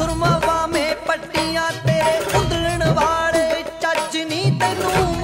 ਸੁਰਮਾ ਵਾਵੇਂ ਪੱਟੀਆਂ ਤੇਰੇ ਉਂਦਲਣ ਵਾਲੇ ਚੱਜ ਨਹੀਂ ਤੈਨੂੰ